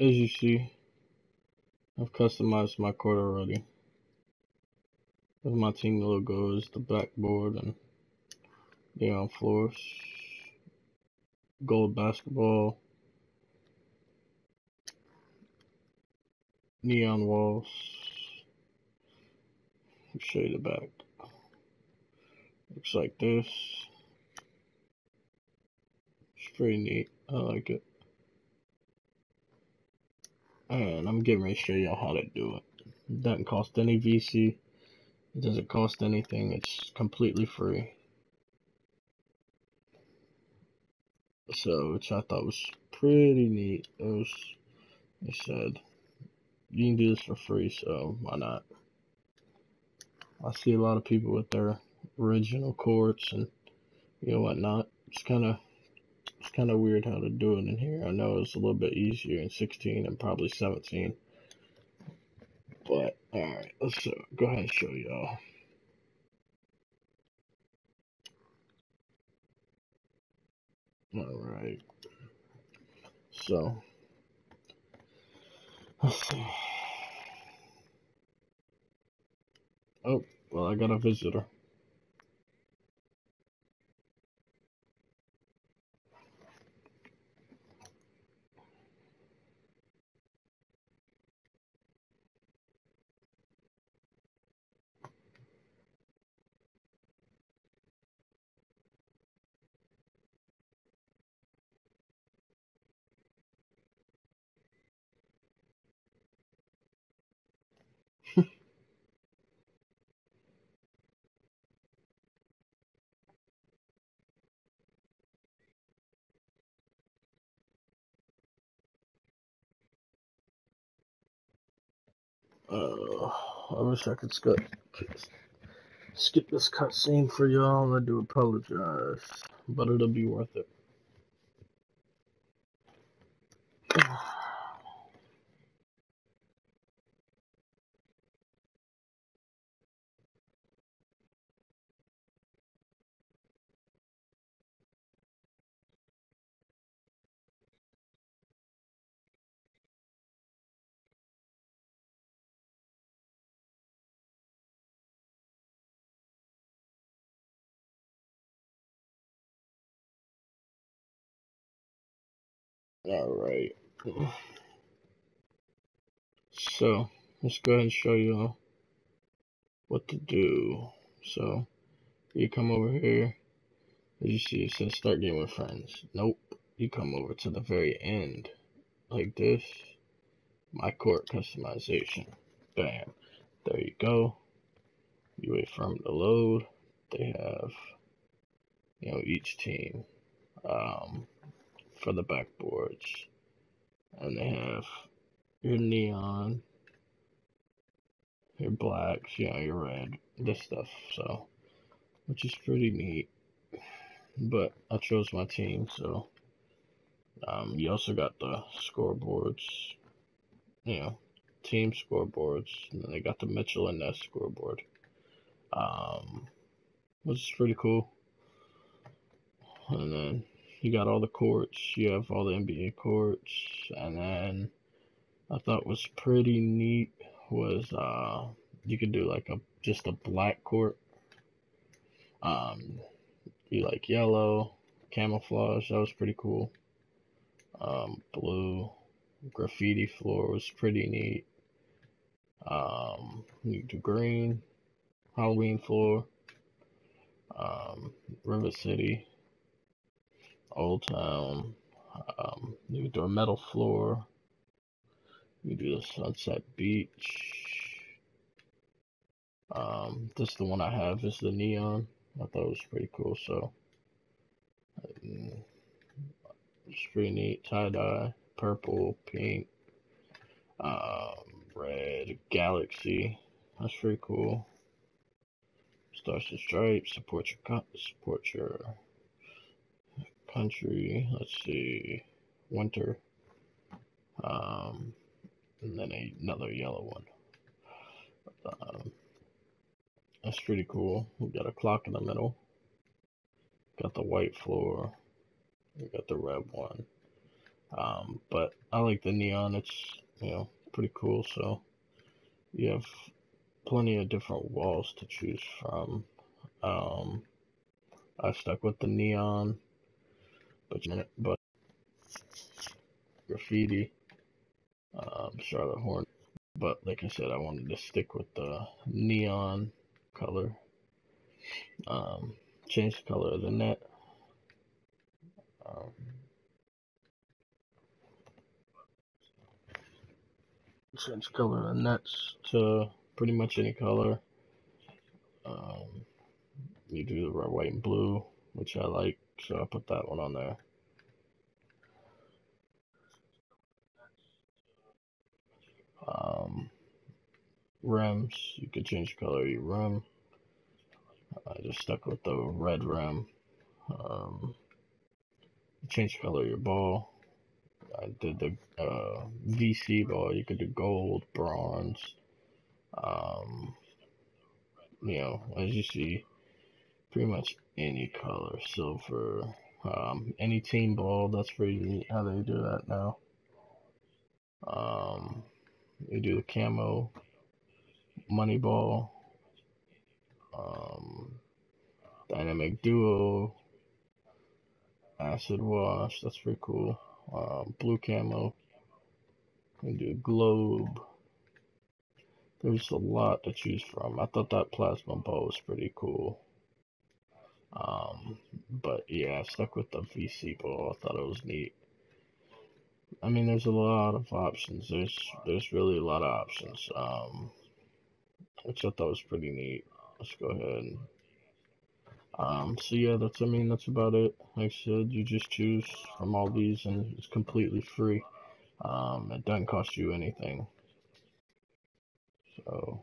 as you see, I've customized my court already. With my team logo is the backboard and neon floors, gold basketball, neon walls. I'll show you the back. Looks like this. It's pretty neat. I like it. And I'm getting ready to show y'all how to do it. It doesn't cost any VC. It doesn't cost anything. It's completely free. So, which I thought was pretty neat. It was, they said, you can do this for free, so why not? I see a lot of people with their original courts and you know whatnot. It's kind of it's kind of weird how to do it in here. I know it's a little bit easier in 16 and probably 17. But, alright, let's go ahead and show y'all. Alright. So, let's see. Oh, well, I got a visitor. Uh, I wish I could skip, skip this cutscene for y'all. I do apologize, but it'll be worth it. Alright. So, let's go ahead and show y'all what to do. So, you come over here. As you see, it says start game with friends. Nope. You come over to the very end. Like this. My court customization. Bam. There you go. You wait for them to load. They have, you know, each team um, for the backboards. And they have your neon, your blacks, yeah, your red, this stuff. So, which is pretty neat. But I chose my team, so um, you also got the scoreboards, you know, team scoreboards, and then they got the Mitchell and Ness scoreboard, um, which is pretty cool. And then you got all the courts, you have all the NBA courts, and then I thought was pretty neat was uh, you could do like a just a black court. Um, you like yellow, camouflage, that was pretty cool. Um, blue, graffiti floor was pretty neat. Um, you do green, Halloween floor, um, River City, Old Town. Um, you do a metal floor. You do the Sunset Beach. Um, this is the one I have. This is the neon. I thought it was pretty cool. So, um, it's pretty neat. Tie dye, purple, pink, um, red, galaxy. That's pretty cool. Stars and stripes. Support your support your country. Let's see, winter. Um, and then another yellow one. Um, that's pretty cool. We got a clock in the middle. Got the white floor. We got the red one. Um, but I like the neon. It's you know pretty cool. So you have plenty of different walls to choose from. Um, I stuck with the neon, but but graffiti, um, Charlotte Horn. But like I said, I wanted to stick with the neon color. Um, change the color of the net. Um, change color of the nets to pretty much any color. Um, you do the red, white, and blue, which I like, so I put that one on there. Um, rims, you could change the color of your rim. I just stuck with the red rim. Um, change the color of your ball. I did the uh, VC ball. You could do gold, bronze. Um, you know, as you see, pretty much any color, silver, um, any team ball. That's pretty how they do that now. Um, you do the camo, money ball, um, dynamic duo, acid wash. That's pretty cool. Um, blue camo. You do globe. There's a lot to choose from. I thought that plasma ball was pretty cool. Um, but yeah, I stuck with the VC ball. I thought it was neat. I mean, there's a lot of options. There's there's really a lot of options. Um, which I thought was pretty neat. Let's go ahead. Um, so yeah, that's I mean that's about it. Like I said, you just choose from all these, and it's completely free. Um, it doesn't cost you anything. So.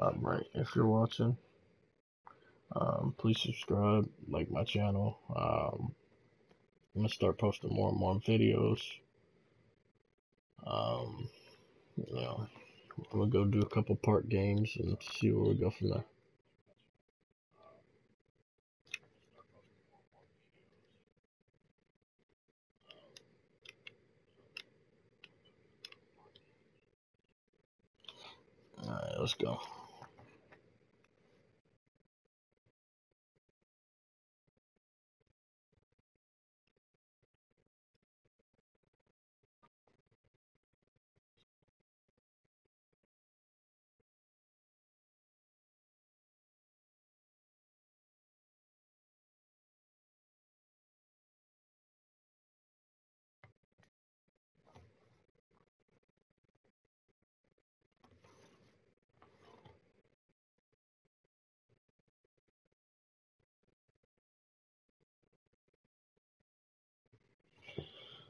Um, right, if you're watching, um, please subscribe, like my channel. Um, I'm gonna start posting more and more videos. Um, you know, i'm gonna go do a couple park games and see where we go from there. Alright, let's go.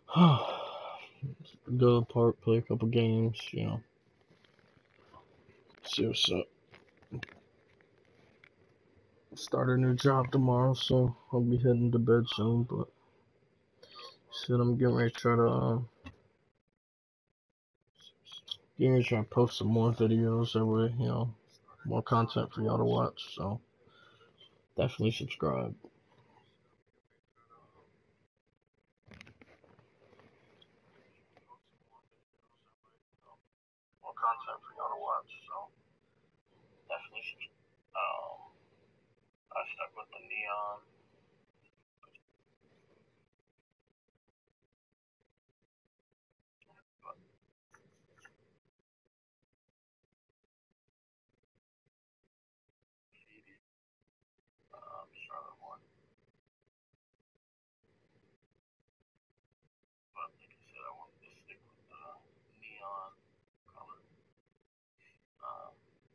go to the park, play a couple games, you know. See what's up. Start a new job tomorrow, so I'll be heading to bed soon, but shit, I'm getting ready to try to, um, getting ready to try to post some more videos that way, you know, more content for y'all to watch, so definitely subscribe. Content for y'all to watch. So definitely, um, I stuck with the neon. Um, Charlotte one. But like I said, I wanted to stick with the neon color. Um,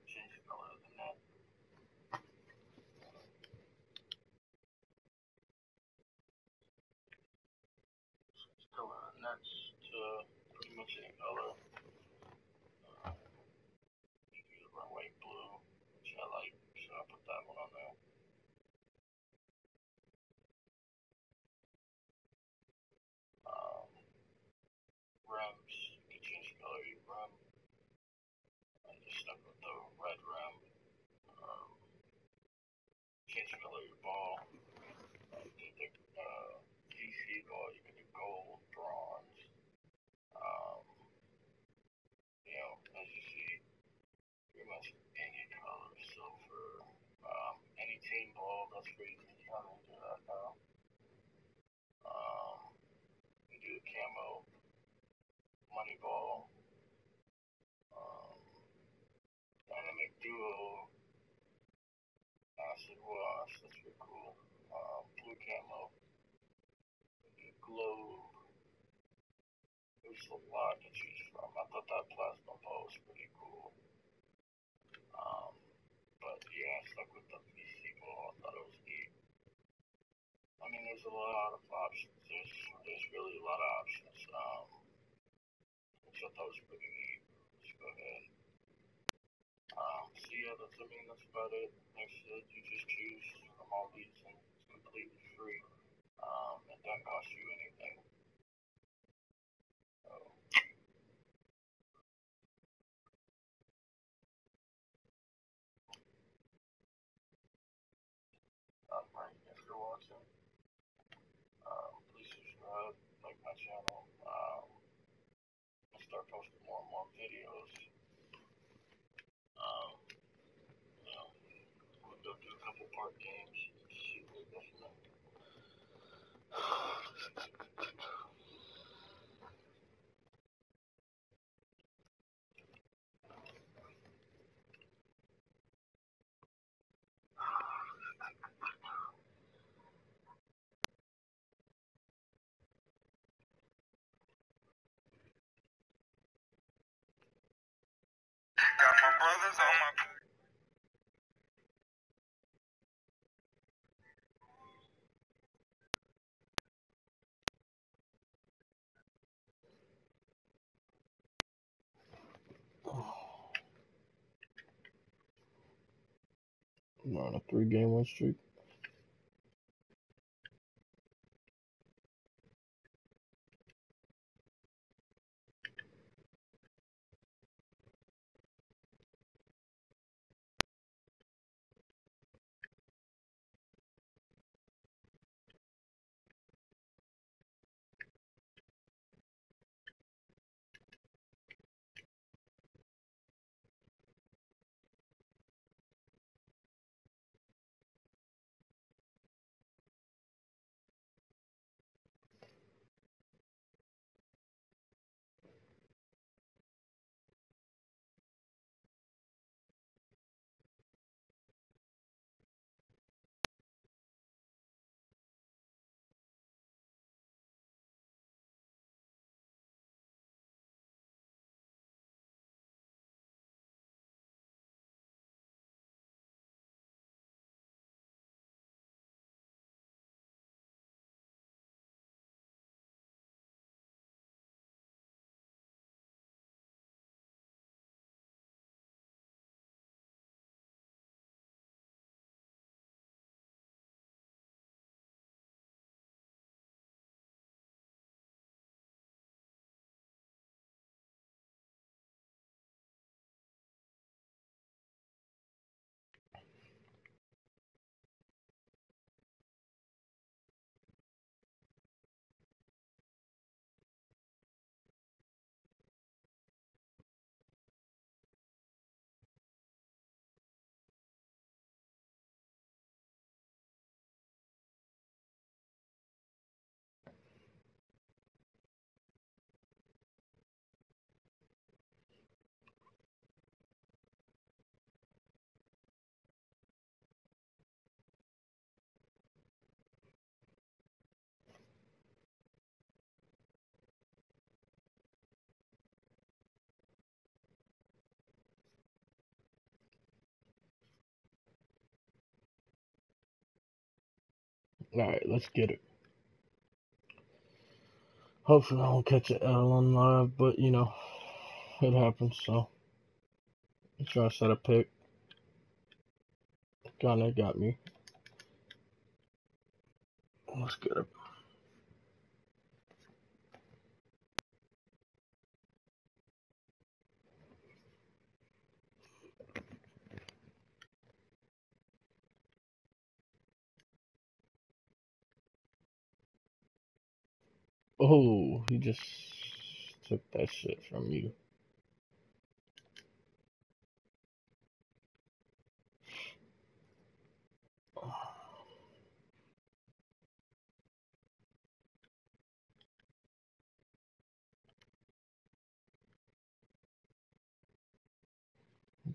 change the color of the net. Change nets to pretty much any color. Uh, you can use blue, which I like, so I put that one on there. Um, rims, you can change the color of your rim. I just stuck with the red rim. Um, change the color of your ball. Uh, the, the uh, VC ball, you can do gold, bronze. Um, you know, as you see, pretty much any color, silver. Um, any team ball, that's you can kind do that now. Um, you do camo, money ball, um, dynamic duo, acid wash, that's pretty cool. Um, blue camo, globe. There's a lot to choose from. I thought that plasma ball was pretty cool. Um, but yeah, I stuck with the VC ball. I thought it was neat. I mean, there's a lot of options. There's there's really a lot of options. Um, I thought was pretty neat. Let's go ahead. Um, so yeah, that's I mean that's about it. Like I said, you just choose from all these and it's completely free. Um, it doesn't cost you anything. So, um, thanks for watching. Um, please subscribe, like my channel. Um, I'll start posting more and more videos. Um, you know, we'll go through a couple part games. See go from there. Brothers on my I'm on a three game win streak. Alright, let's get it. Hopefully I won't catch an L on live, but you know, it happens, so I'm trying to set a pick. Kinda got me. Let's get it. Oh, he just took that shit from you.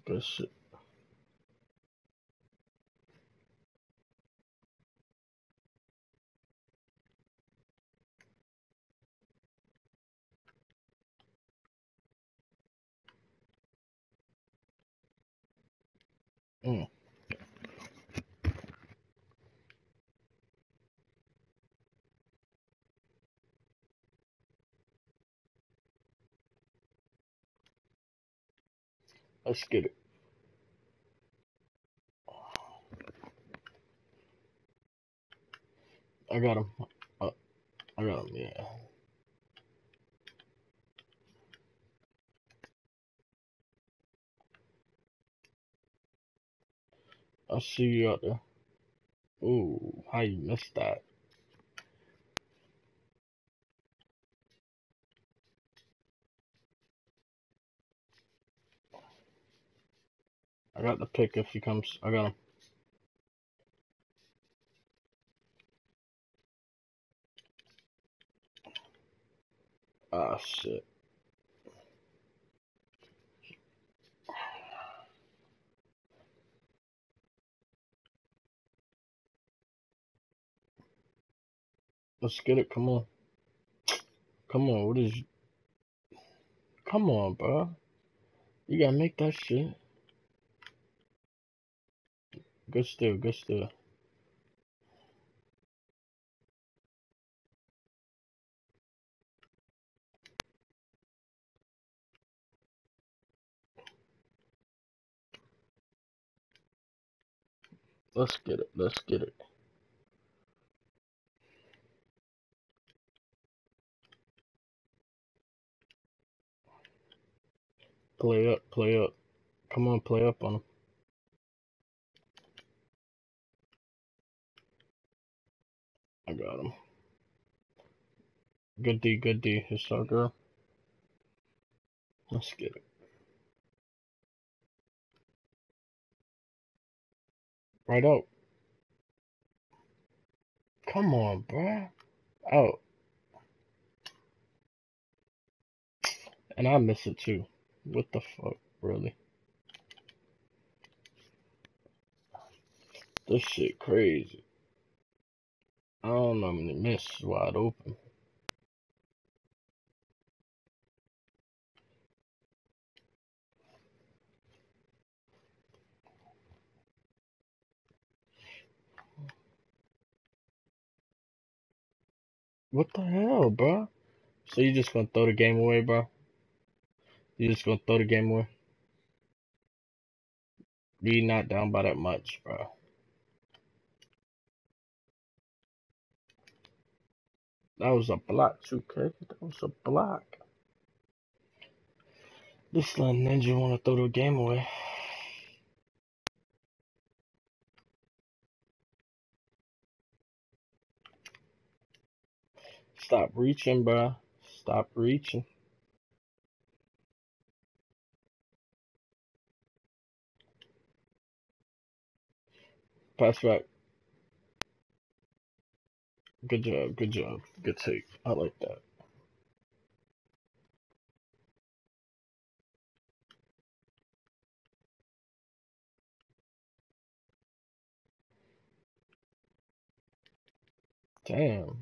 Good shit. Mm, let's get it. I got him. Uh, I got him. Yeah. I see you out there. Ooh, how you missed that? I got the pick if he comes. I got him. Ah, shit. Let's get it. Come on. Come on. What is. Come on, bro. You gotta make that shit. Good still. Good still. Let's get it. Let's get it. Play up. Play up. Come on. Play up on him. I got him. Good D. Good D. It's our girl. Let's get it. Right out. Come on, bruh. Out. And I miss it too. What the fuck, really? This shit crazy. I don't know, man. Miss wide open. What the hell, bro? So you just gonna throw the game away, bro? You just gonna throw the game away? You not down by that much, bro. That was a block, 2K. That was a block. This little ninja wanna throw the game away. Stop reaching, bro. Stop reaching. Pass back. Good job, good job. Good take. I like that. Damn.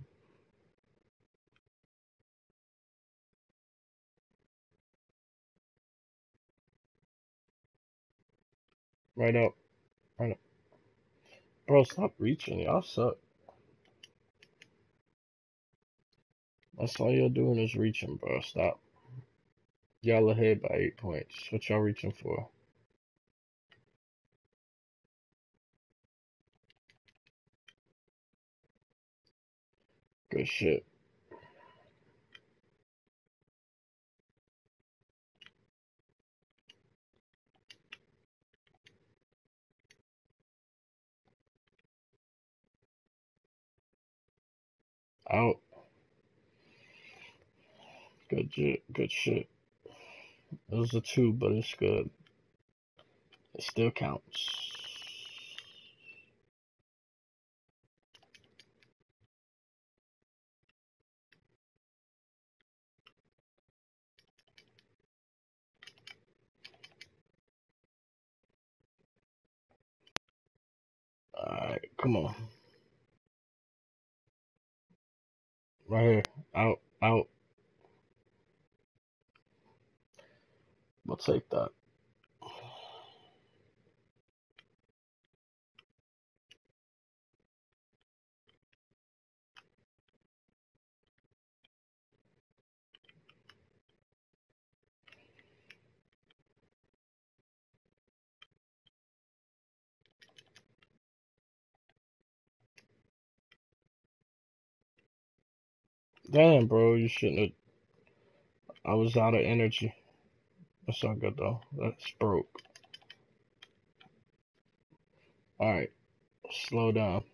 Right up. Right up. Bro, stop reaching. Y'all suck. That's all you're doing is reaching, bro. Stop. Y'all ahead by eight points. What y'all reaching for? Good shit. Out. Good shit. Good shit. It was a two, but it's good. It still counts. Alright, come on. Right here. Out, out. We'll take that. Damn, bro, you shouldn't have. I was out of energy. That's not good though. That's broke. Alright, slow down.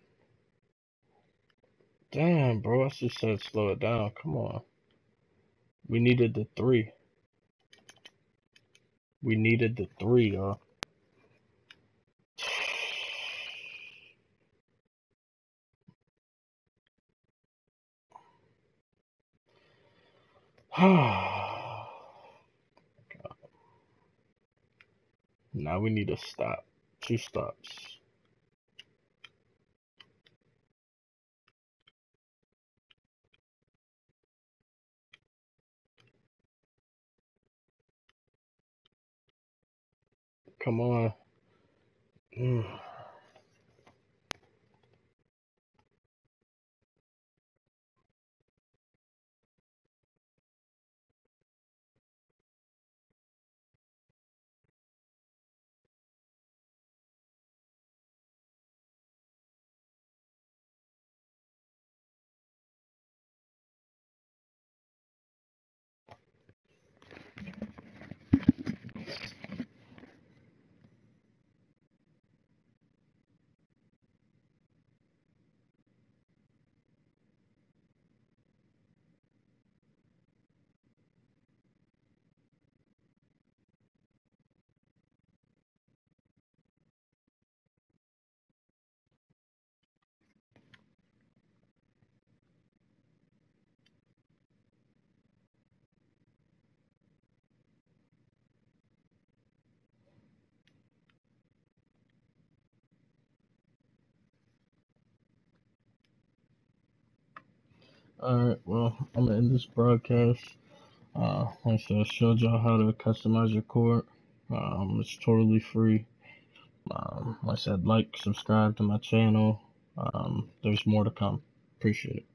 Damn, bro, I just said slow it down. Come on. We needed the three. We needed the three, y'all. now we need a stop. Two stops. Come on. Alright, well, I'm gonna end this broadcast. Uh, like I said, I showed y'all how to customize your court. Um, it's totally free. Um, like I said, like, subscribe to my channel. Um, there's more to come. Appreciate it.